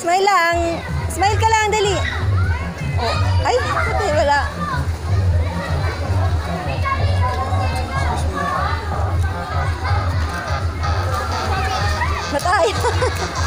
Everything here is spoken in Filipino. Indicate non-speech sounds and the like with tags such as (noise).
Smile ka lang, dali. Oh. Ay, pati wala. Matay. (laughs)